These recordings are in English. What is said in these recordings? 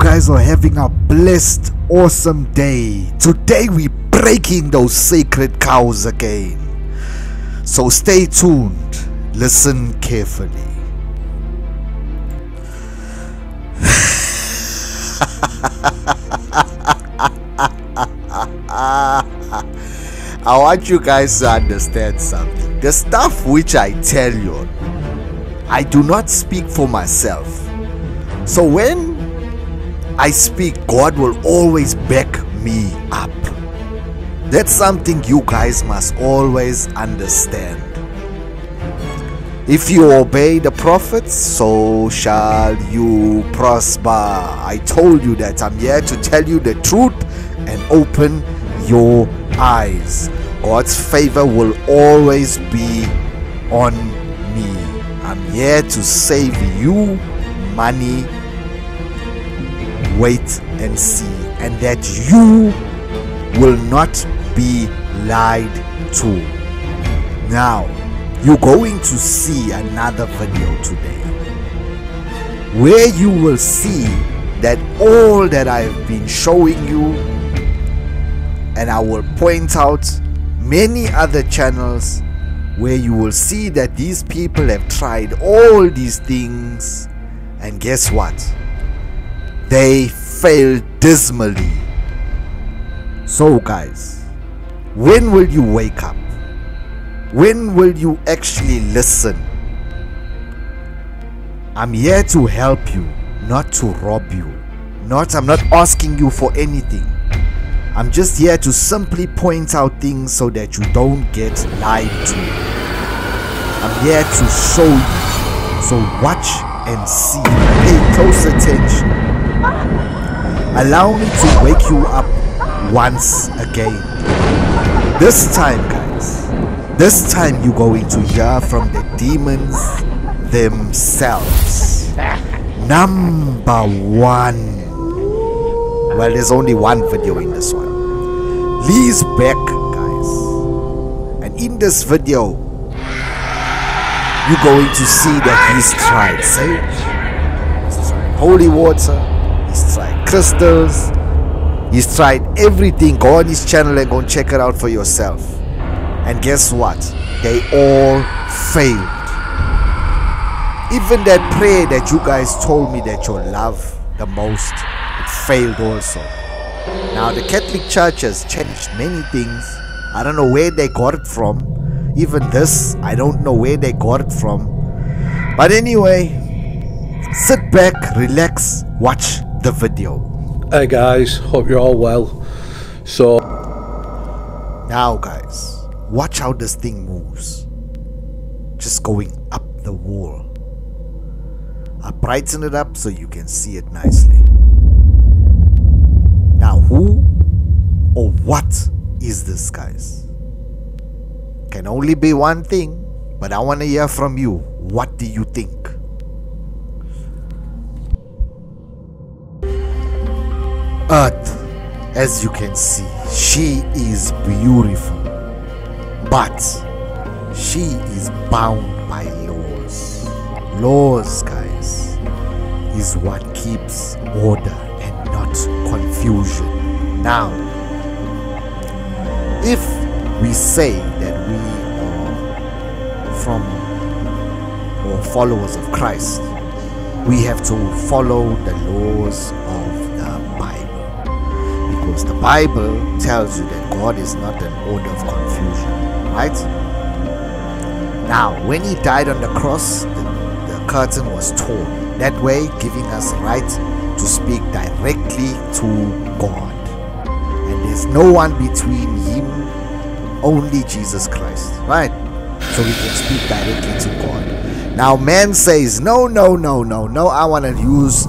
guys are having a blessed, awesome day. Today we breaking those sacred cows again. So stay tuned. Listen carefully. I want you guys to understand something. The stuff which I tell you, I do not speak for myself. So when I speak, God will always back me up. That's something you guys must always understand. If you obey the prophets, so shall you prosper. I told you that I'm here to tell you the truth and open your eyes. God's favor will always be on me. I'm here to save you money. Wait and see, and that you will not be lied to. Now, you're going to see another video today where you will see that all that I've been showing you, and I will point out many other channels where you will see that these people have tried all these things, and guess what? They failed dismally. So, guys, when will you wake up? When will you actually listen? I'm here to help you, not to rob you. Not, I'm not asking you for anything. I'm just here to simply point out things so that you don't get lied to. I'm here to show you. So watch and see. Pay close attention. Allow me to wake you up once again. This time, guys, this time you're going to hear from the demons themselves. Number one. Well, there's only one video in this one. Lee's back, guys. And in this video, you're going to see that he's tried tried holy water, crystals, he's tried everything. Go on his channel and go and check it out for yourself. And guess what? They all failed. Even that prayer that you guys told me that you love the most, it failed also. Now, the Catholic Church has changed many things. I don't know where they got it from. Even this, I don't know where they got it from. But anyway, sit back, relax, watch the video. Hey guys, hope you're all well. So, Now, guys, watch how this thing moves. Just going up the wall. I brighten it up so you can see it nicely. Now, who or what is this, guys? Can only be one thing, but I want to hear from you. What do you think? Earth, as you can see, she is beautiful, but she is bound by laws. Laws, guys, is what keeps order and not confusion. Now, if we say that we are from or followers of Christ, we have to follow the laws of. The Bible tells you that God is not an order of confusion, right? Now, when he died on the cross, the, the curtain was torn. That way, giving us right to speak directly to God. And there's no one between him, only Jesus Christ, right? So we can speak directly to God. Now, man says, No, no, no, no, no, I want to use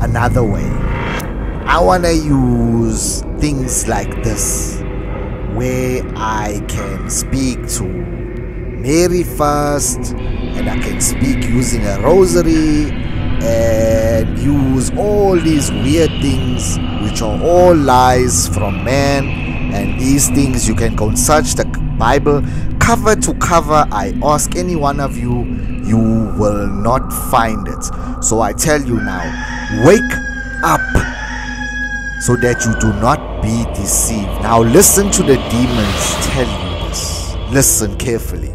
another way. I want to use things like this where I can speak to Mary first and I can speak using a rosary and use all these weird things which are all lies from man. And these things you can search the Bible. Cover to cover I ask any one of you you will not find it. So I tell you now wake up so that you do not be deceived. Now, listen to the demons tell you this. Listen carefully.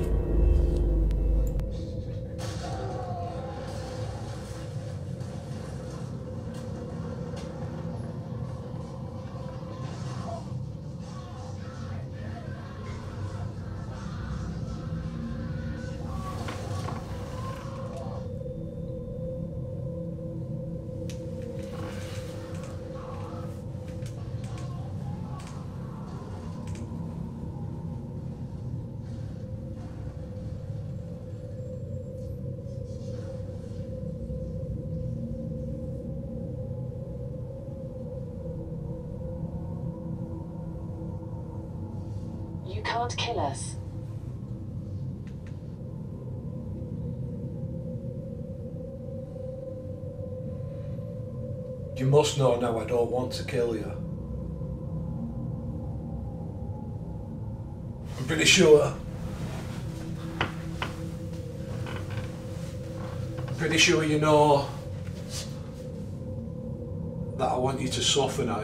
You can't kill us. You must know now I don't want to kill you. I'm pretty sure. I'm pretty sure you know that I want you to suffer now.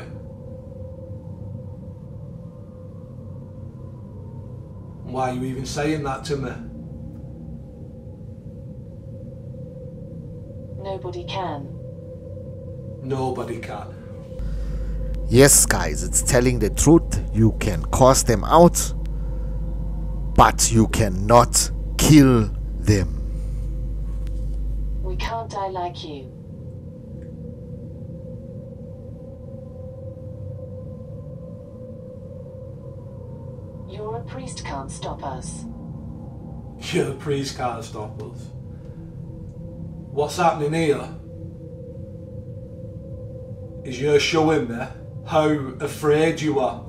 Why are you even saying that to me? Nobody can. Nobody can. Yes, guys, it's telling the truth. You can cast them out, but you cannot kill them. We can't die like you. You're a priest can't stop us. Your priest can't stop us. What's happening here is you're showing me how afraid you are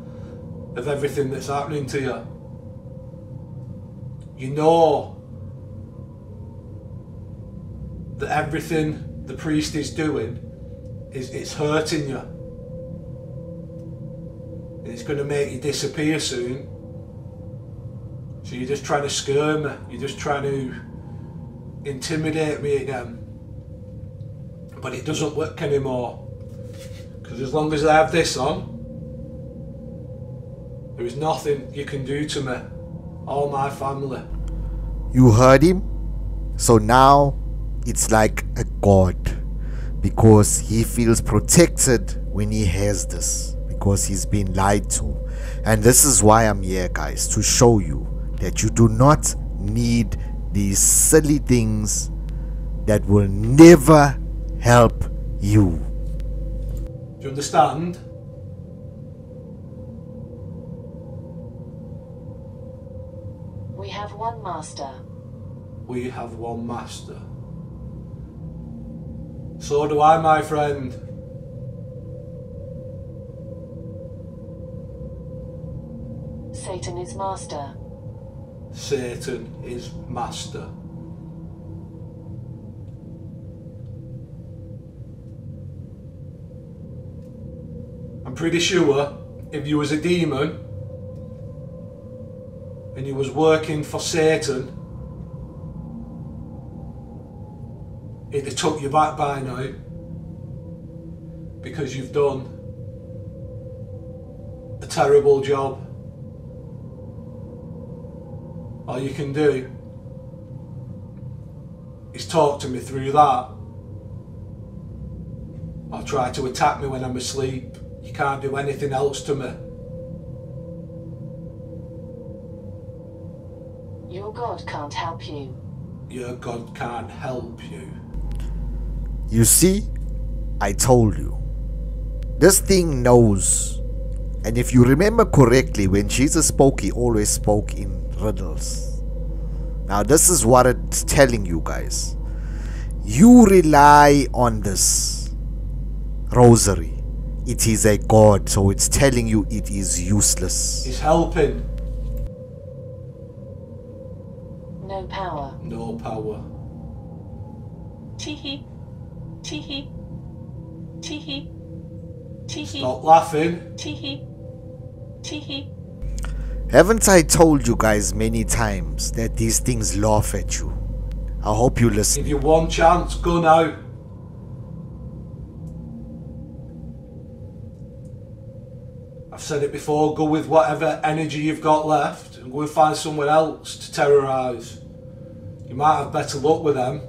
of everything that's happening to you. You know that everything the priest is doing is it's hurting you. It's going to make you disappear soon. So you're just trying to scare me. You're just trying to intimidate me again. But it doesn't work anymore. Because as long as I have this on, there is nothing you can do to me or my family. You heard him? So now it's like a god because he feels protected when he has this because he's been lied to. And this is why I'm here, guys, to show you that you do not need these silly things that will never help you. Do you understand? We have one master. We have one master. So do I, my friend. Satan is master. Satan is master. I'm pretty sure if you was a demon and you was working for Satan, it'd have took you back by now because you've done a terrible job. All you can do is talk to me through that. Or try to attack me when I'm asleep. You can't do anything else to me. Your God can't help you. Your God can't help you. You see, I told you. This thing knows. And if you remember correctly, when Jesus spoke, he always spoke in riddles. Now, this is what it's telling you guys. You rely on this rosary. It is a god, so it's telling you it is useless. It's helping. No power. No power. Teehee. Teehee. Teehee. Teehee. Stop laughing. Teehee. Teehee. Haven't I told you guys many times that these things laugh at you? I hope you listen. Give you one chance, go now. I've said it before, go with whatever energy you've got left and go and find someone else to terrorise. You might have better luck with them.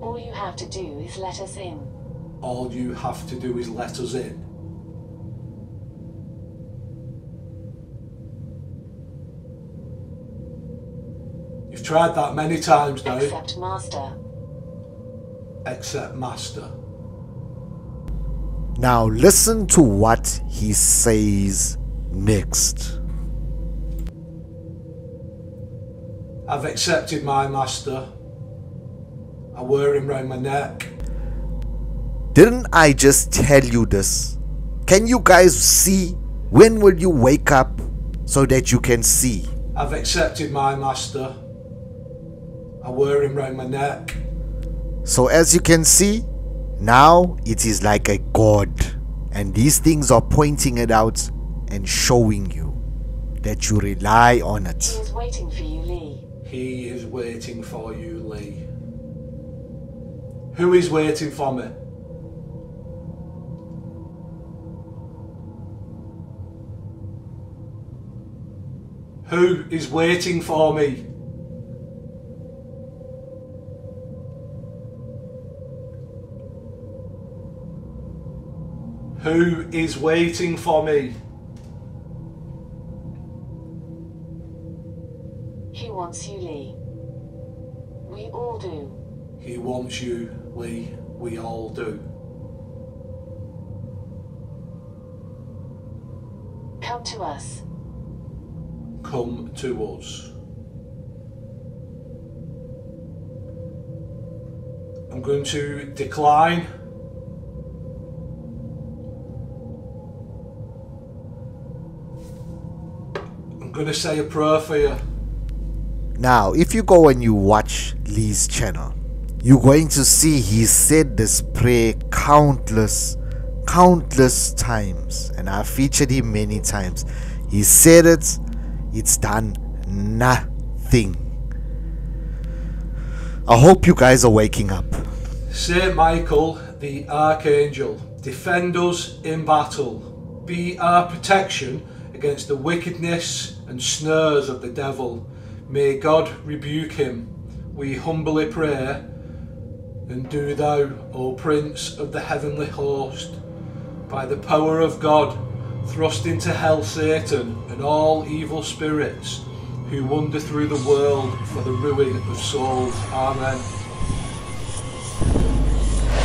All you have to do is let us in. All you have to do is let us in. You've tried that many times now, Accept Master. except Master. Now listen to what he says next. I've accepted my Master. I wear him round my neck. Didn't I just tell you this? Can you guys see? When will you wake up so that you can see? I've accepted my Master. I wear him round my neck. So, as you can see, now it is like a god, and these things are pointing it out and showing you that you rely on it. He is waiting for you, Lee. He is waiting for you, Lee. Who is waiting for me? Who is waiting for me? Who is waiting for me? He wants you, Lee. We all do. He wants you, Lee. We all do. Come to us. Come to us. I'm going to decline. I'm going to say a prayer for you. Now, if you go and you watch Lee's channel, you're going to see he said this prayer countless, countless times, and I've featured him many times. He said it, it's done nothing. I hope you guys are waking up. Saint Michael, the Archangel, defend us in battle. Be our protection against the wickedness and snares of the devil. May God rebuke him. We humbly pray. And do thou, O Prince of the heavenly host, by the power of God, thrust into hell Satan and all evil spirits who wander through the world for the ruin of souls. Amen.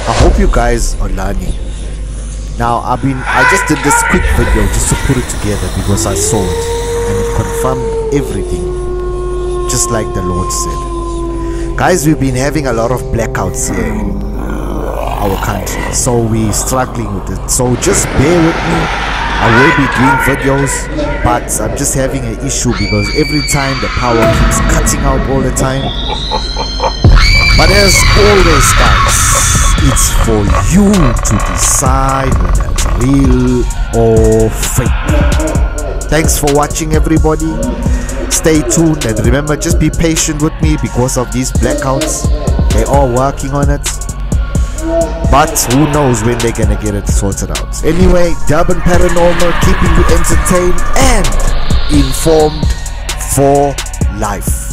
I hope you guys are learning. Now I've been I just did this quick video just to put it together because I saw it and it confirmed everything just like the Lord said. Guys, we've been having a lot of blackouts here in uh, our country, so we're struggling with it. So just bear with me. I will be doing videos, but I'm just having an issue because every time the power keeps cutting out all the time. But as always, guys, for you to decide whether it's real or fake. Thanks for watching, everybody. Stay tuned and remember, just be patient with me because of these blackouts. They are working on it. But who knows when they're gonna get it sorted out. Anyway, Durban Paranormal keeping you entertained and informed for life.